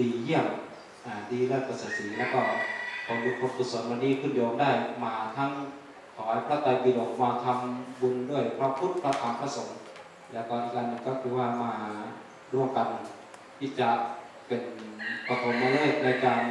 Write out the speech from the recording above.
ดีเยี่ยมดีและประเสริฐศีแล้วก็ผลบุญผลกุศลวันนี้คุณโยมได้มาทั้งขอให้พระไตรปิฎกมาทำบุญด้วยพระพุทธพระธรรมพระสงฆ์แล้วก็อีกอันหนึงก็คือว่ามาร่วมกันที่จะเป็นปฐมฤกษ์ในการ